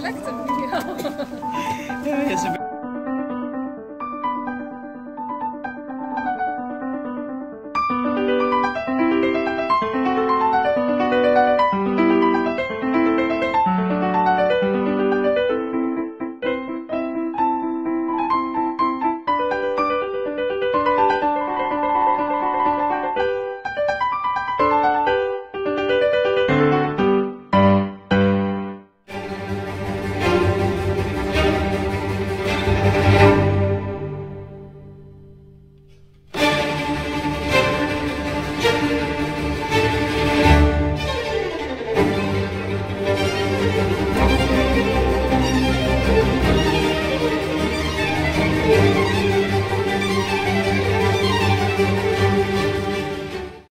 collector video.